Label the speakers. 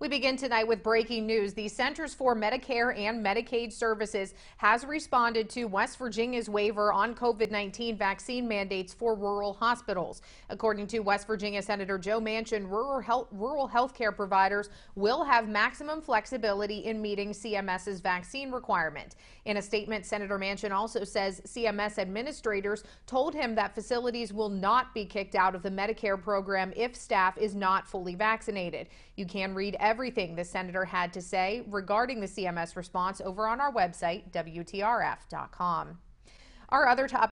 Speaker 1: We begin tonight with breaking news. The Centers for Medicare and Medicaid Services has responded to West Virginia's waiver on COVID-19 vaccine mandates for rural hospitals. According to West Virginia Senator Joe Manchin, rural health, rural health care providers will have maximum flexibility in meeting CMS's vaccine requirement. In a statement, Senator Manchin also says CMS administrators told him that facilities will not be kicked out of the Medicare program if staff is not fully vaccinated. You can read everything the senator had to say regarding the CMS response over on our website, WTRF.com. Our other top